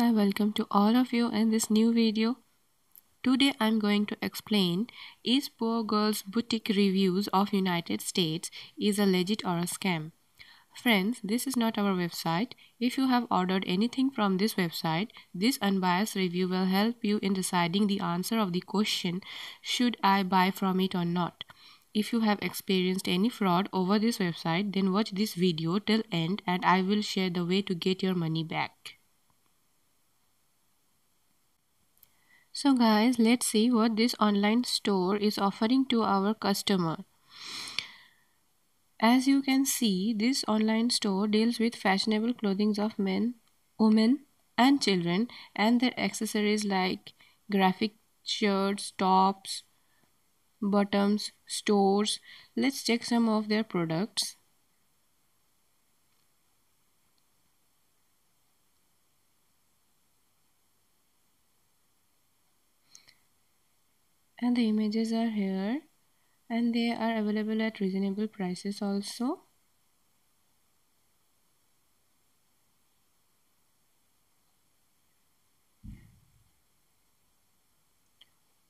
I welcome to all of you in this new video. Today I'm going to explain is Poor Girls Boutique Reviews of United States is a legit or a scam. Friends, this is not our website. If you have ordered anything from this website, this unbiased review will help you in deciding the answer of the question should I buy from it or not. If you have experienced any fraud over this website, then watch this video till end and I will share the way to get your money back. So guys, let's see what this online store is offering to our customer. As you can see, this online store deals with fashionable clothing of men, women and children and their accessories like graphic shirts, tops, bottoms, stores. Let's check some of their products. And the images are here. And they are available at reasonable prices also.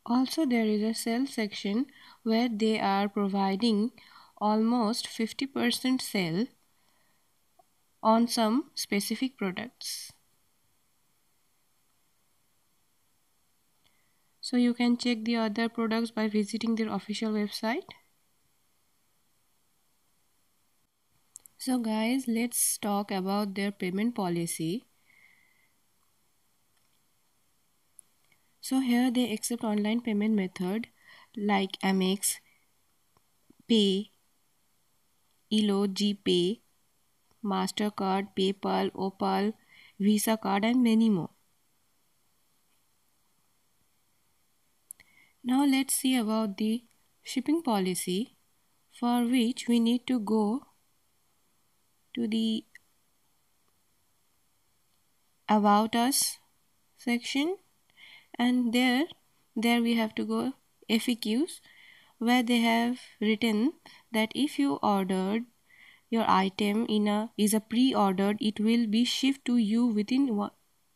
Also there is a sale section where they are providing almost 50% sale on some specific products so you can check the other products by visiting their official website so guys let's talk about their payment policy so here they accept online payment method like Amex, Pay, Elo, GPay, MasterCard, PayPal, Opal, Visa card and many more. Now let's see about the shipping policy for which we need to go to the about us section. And there there we have to go FAQs where they have written that if you ordered your item in a is a pre-ordered it will be shipped to you within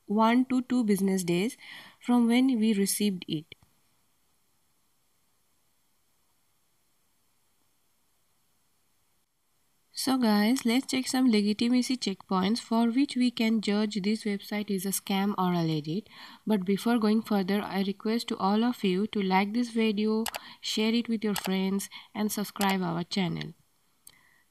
one to two business days from when we received it So guys, let's check some legitimacy checkpoints for which we can judge this website is a scam or a legit. But before going further, I request to all of you to like this video, share it with your friends and subscribe our channel.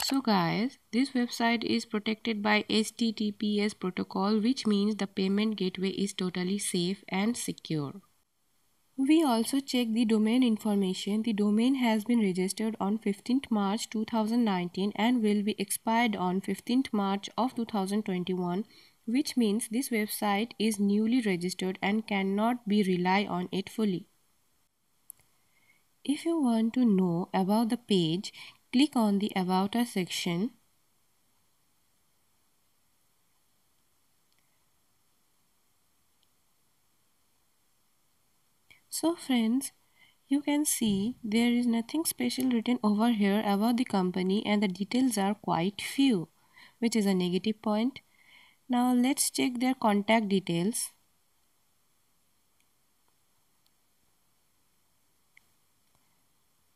So guys, this website is protected by HTTPS protocol which means the payment gateway is totally safe and secure. We also check the domain information. The domain has been registered on 15th March 2019 and will be expired on 15th March of 2021 which means this website is newly registered and cannot be rely on it fully. If you want to know about the page, click on the About Us section So friends, you can see there is nothing special written over here about the company and the details are quite few, which is a negative point. Now let's check their contact details.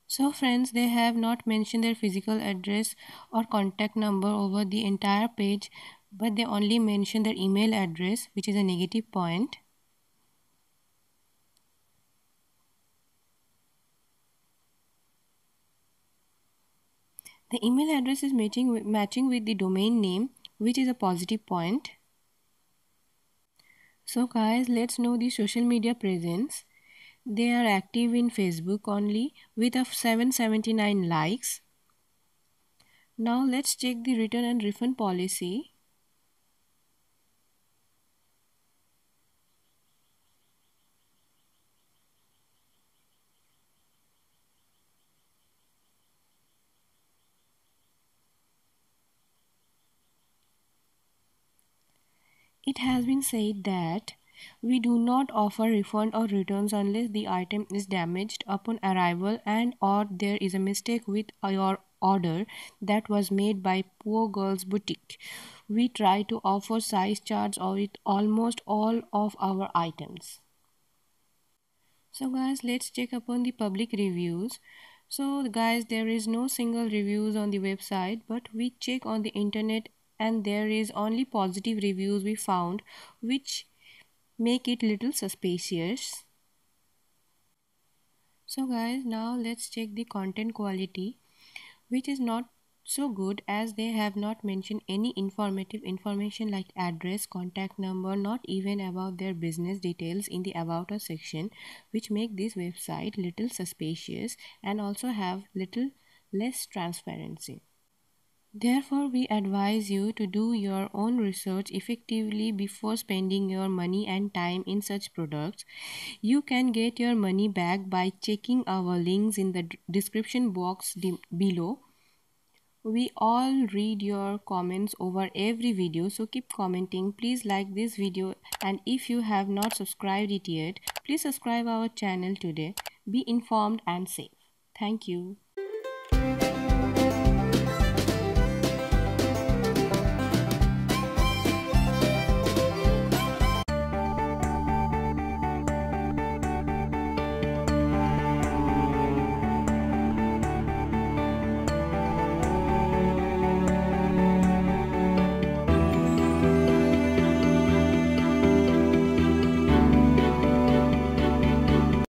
So friends, they have not mentioned their physical address or contact number over the entire page, but they only mention their email address, which is a negative point. The email address is matching with, matching with the domain name which is a positive point. So guys let's know the social media presence. They are active in Facebook only with a 779 likes. Now let's check the return and refund policy. It has been said that we do not offer refund or returns unless the item is damaged upon arrival and or there is a mistake with your order that was made by Poor Girls Boutique. we try to offer size charts with almost all of our items. So guys, let's check upon the public reviews. So guys, there is no single reviews on the website, but we check on the internet and there is only positive reviews we found which make it little suspicious. So guys now let's check the content quality which is not so good as they have not mentioned any informative information like address contact number not even about their business details in the about us section which make this website little suspicious and also have little less transparency Therefore, we advise you to do your own research effectively before spending your money and time in such products. You can get your money back by checking our links in the description box below. We all read your comments over every video, so keep commenting. Please like this video and if you have not subscribed it yet, please subscribe our channel today. Be informed and safe. Thank you.